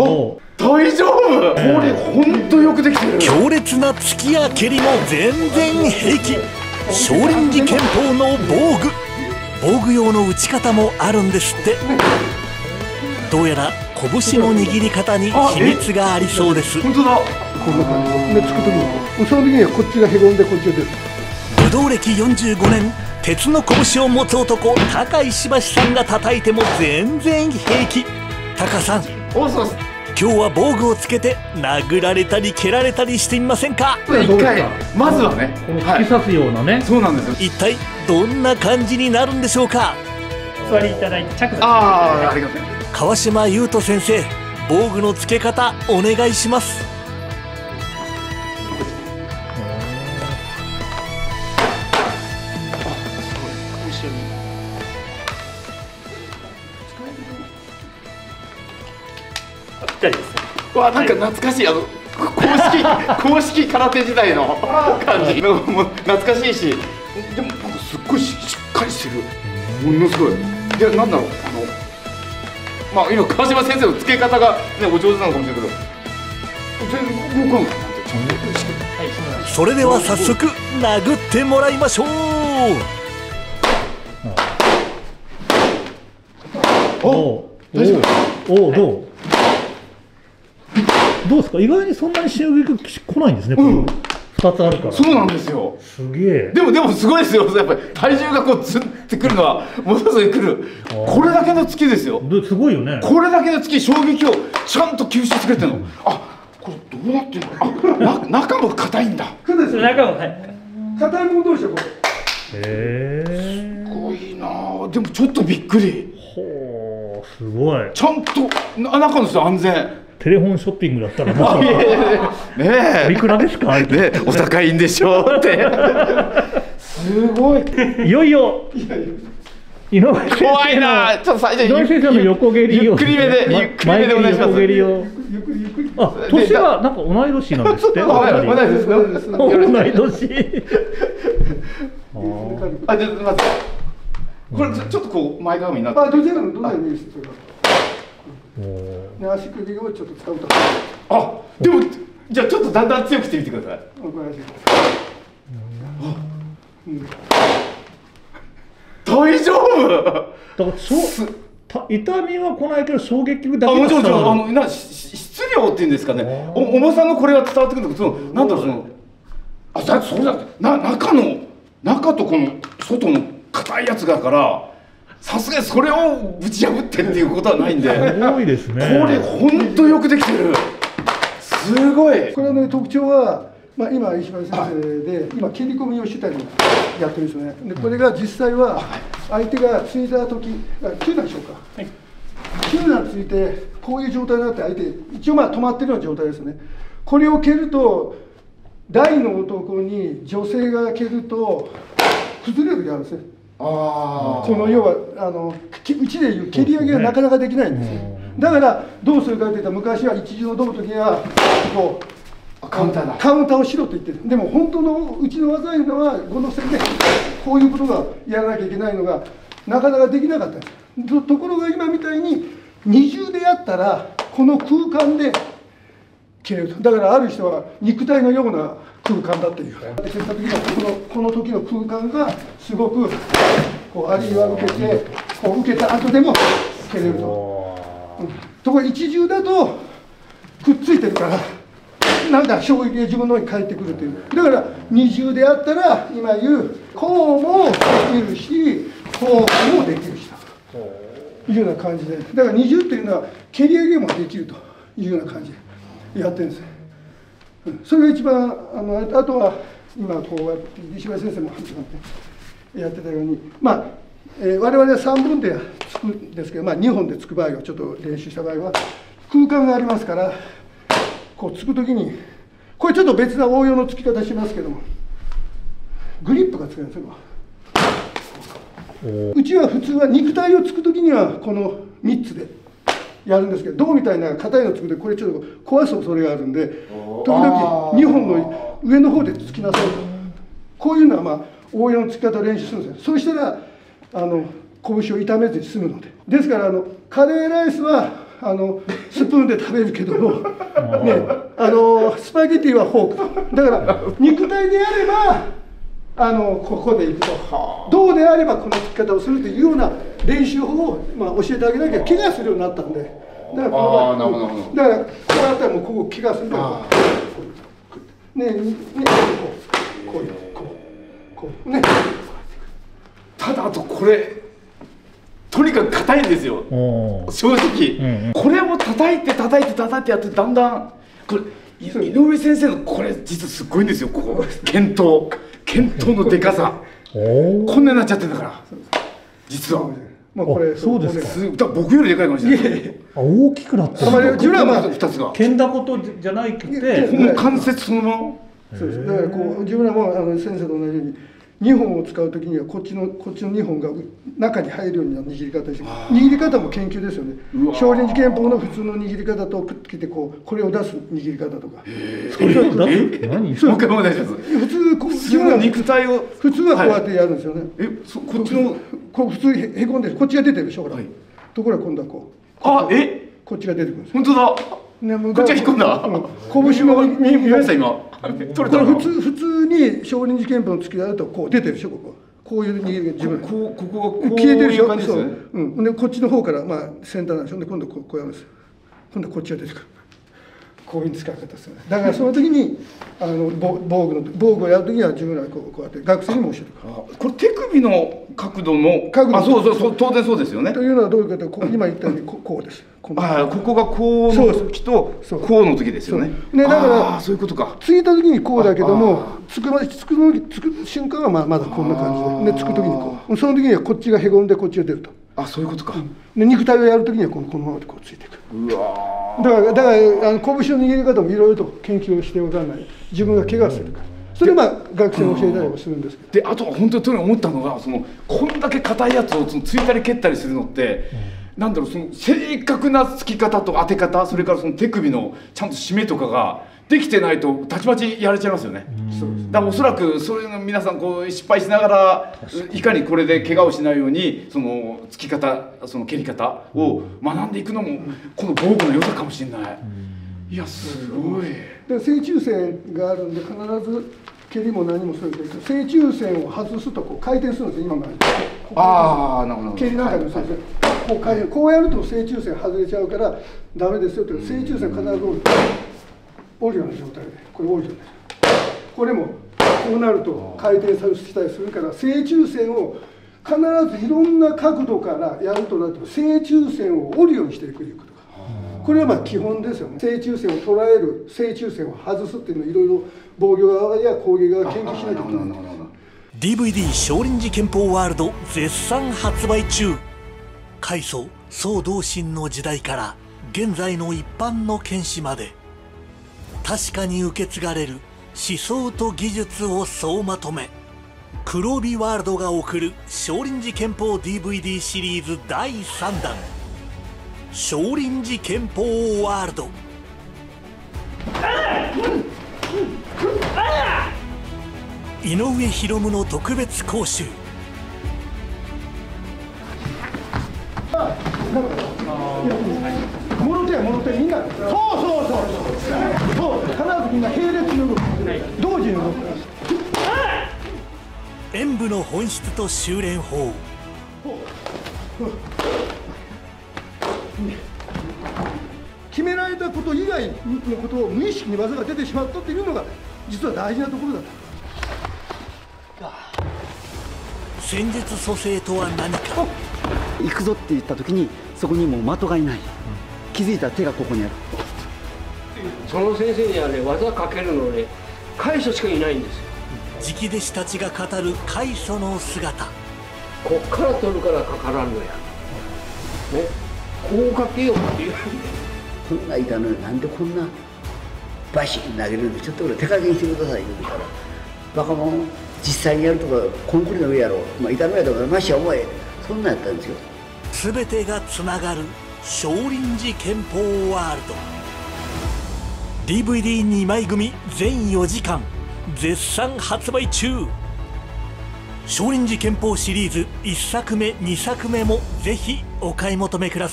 お大丈夫。これ本当よくできてる。強烈な突きや蹴りも全然平気。少林寺拳法の防具。防具用の打ち方もあるんですって。どうやら拳の握り方に秘密がありそうです。本当だ。こんな感じでつく時にその時にはこっちがへこんでこっちが出る武道歴45年鉄の拳を持つ男高石橋さんが叩いても全然平気。タカさん今日は防具をつけて殴られたり蹴られたりしてみませんか？一回。まずはね。このはい。突き刺すようなね、そうなんですよ。一体どんな感じになるんでしょうか？お座りいただいて着座ああありがとう川島優斗先生防具の付け方お願いしますったりですわなんか懐かしい。あの公式 公式空手時代の 感じ。懐かしいし。でもなんかすっごいししっかりしてる。ものすごい。でなんだろう。あのまあ今川島先生の付け方がねお上手なのかもしれないけど。全然動かないなんそれでは早速殴ってもらいましょう。おお大丈おおどう？どうですか？意外にそんなに衝撃が来ないんですね、こうん。れ2つあるから。そうなんですよ。すげえ。でもでもすごいですよ。やっぱり体重がこうつってくるのはものすごいくる。これだけの突きですよ。ですごいよね。これだけの突き衝撃をちゃんと吸収してくれてるの。あこれどうなってんの？あな中も硬いんだ。そうです中もはい。硬いもの同士はこへえすごいな。あでもちょっとびっくり。ほうすごい。ちゃんとな中の人安全テレフォンショッピングだったらまあいやいやいやねおいくらですか？え。ねえお高いんでしょうって。すごい。いよいよ井上先怖いなちょっと最初井上先生の横蹴りを。ゆっくりめでゆっくりめでお願いします。ゆっくりゆっくりあ年はなんか同い年なんですって？同い年あじゃあまずこれちょちょっとこう前かがみになって。あどちらのどちらでもいいですそれはおー。ね足首をちょっと使うとあでもじゃあちょっとだんだん強くしてみてください。お願いします大丈夫？だからそうた痛みは来ないけど衝撃だけあもちろあの質量っていうんですかね。お重さのこれは伝わってくるんだけどそのなんだろうそのあだそうだな中の中とこの外の硬いやつがからさすがにそれをぶち破ってっていうことはないんで。るすごいですね。これ本当よくできてる。すごい。これの特徴は、まあ、今石橋先生で今切り込みをしたりやってるんですよね。でこれが実際は相手がついた時あ9段でしょうか、はい。9段ついてこういう状態になって相手一応まあ止まってるような状態ですよね。これを蹴ると大の男に女性が蹴ると崩れる時あるんですねあこの要はあのきうちでいう蹴り上げがなかなかできないんですよ。だからどうするかといったら昔は一重の飛ぶ時にはこうあカウンターだ。カウンターをしろと言ってる。でも本当のうちの技いうのはこの線でこういうことがやらなきゃいけないのがなかなかできなかったんです。とところが今みたいに二重でやったらこの空間で切れると。だからある人は肉体のような空間だっていうで蹴った時のこのこの時の空間がすごくこうあるいは受けてこう受けた後でも蹴れると。ところが一重だとくっついてるからなんか衝撃が自分の方に返ってくるという。だから二重であったら今言うこうもできるしこうもできるし。というような感じで。だから二重というのは蹴り上げもできるというような感じでやってるんですうんそれが一番あのあとは今こうやって石橋先生もやってたようにまあえー我々は3本でつくんですけど、まあ、2本でつく場合はちょっと練習した場合は空間がありますからこうつく時にこれちょっと別な応用のつき方しますけどもグリップがつくんですようちは普通は肉体をつく時にはこの3つでやるんですけど銅みたいな硬いのつくとこれちょっと壊す恐れがあるんで時々2本の上の方でつきなさいとこういうのはまあ応用のつき方を練習するんですよ。そうしたらあの拳を痛めずに済むので。ですからあのカレーライスはあのスプーンで食べるけども、ね、あのスパゲティはフォーク。だから肉体であればあのここでいくと。銅であればこのつき方をするというような練習法を、まあ、教えてあげなきゃ怪我するようになったんで。だからこどなるほど。だからこうやったらもうここ怪我するからこうねねねこうこうこうこうね。ただあとこれとにかく硬いんですよ。正直、うんうん。これを叩いて叩いて叩いてやってだんだんこれい井上先生のこれ実はすっごいんですよここ検討検討のでかさ。こんなになっちゃってんだから。実は。まあこれあそうですか。す。だ僕よりでかいかもしれない。あ大きくなってあまりる自分らはまあ2つが。けんだことじゃないくて。この関節そのままそうです。だからこう自分らもあの先生と同じように2本を使うときにはこっちのこっちの2本が中に入るような握り方して握り方も研究ですよね。うわ少林寺拳法の普通の握り方とくっつけてこうこれを出す握り方とか。それはえ何？もう一回お願いします。普通こう普通の肉体を。普通はこうやってやるんですよね、えそこっちの？こう普通へへこんでこっちが出てるでしょほら、はい。ところが今度はこう。あえ？こっちが出てくるんですよ。本当だねもうこっちが引っ込んだ。うん。拳の見見ました今。取れこた普通普通に少林寺拳法の付き合うとこう出てるでしょここ。こういう握りが自分こうここがこう消えてるでしょいう感じですね。そう、うん、でこっちの方からまあ先端なんでしょ。で今度こうこうやるんです。よ今度こっちが出てくるこういう使い方です。よねだからその時にあの防防具の防具をやる時には自分らこうこうやって学生にも教えてくこれ手首の角度も角度あそうそうそう当然そうですよね。というのはどういうかというとこ今言ったようにここうです。このあここがこうの時とこうの時ですよね。ねだからそういうことか。ついた時にこうだけどもつくまでつくのつく瞬間はまあまだこんな感じででつく時にこう。その時にはこっちがへこんでこっちが出るとあそういうことか、で肉体をやる時にはこのこのままでこうついていく。うわだからだからあの拳の握り方もいろいろと研究をしてわかんない。自分が怪我するから。それはまあ学生に教えたりもするんですけど。であとは本当にとに思ったのがそのこんだけ硬いやつをそのついたり蹴ったりするのって、なんだろうその正確な突き方と当て方それからその手首のちゃんと締めとかができてないとたちまちやれちゃいますよね。だからおそらくそういうの皆さんこう失敗しながらいかにこれで怪我をしないようにその突き方その蹴り方を学んでいくのもこの防具の良さかもしれない。いやすごい。で正中線があるんで必ず蹴りも何もそうですけど正中線を外すとこう回転するんですよ今のああなるほど。蹴りなんかでもそうですねこう回転こうやると正中線外れちゃうからダメですよって正中線必ず折る折るような状態でこれ折るようなこれもこうなると回転させたりするから正中線を必ずいろんな角度からやるとなっても正中線を折るようにしていくということこれはまあ基本ですよね。正中線を捉える正中線を外すっていうのをいろいろ防御側や攻撃側研究しないといけない。DVD 少林寺拳法ワールド絶賛発売中。開祖宋道心の時代から現在の一般の剣士まで。確かに受け継がれる思想と技術を総まとめ黒帯ワールドが送る少林寺拳法 DVD シリーズ第3弾。少林寺拳法ワールド。井上博夢の特別講習。もろ手もろ手みんな。そうそうそうそう。みんな並列に動く同時に動く演武の本質と修練法決められたこと以外のことを無意識に技が出てしまったというのが実は大事なところだった。戦術蘇生とは何か行くぞって言った時にそこにもう的がいない、気づいたら手がここにある。その先生にはね技かけるのね返すしかいないんですよ。直弟子たちが語る開祖の姿。こっから取るからかからんのや。ね。こうかけようっていう。こんないたのになんでこんなバシン投げるんでちょっと俺手加減してください言うから。バカもん実際にやるとかコンクリの上やろまあ板の上やとかましやお前そんなんやったんですよ。全てがつながる少林寺拳法ワールド DVD2 枚組全4時間絶賛発売中。少林寺拳法シリーズ1作目2作目もぜひお買い求めください。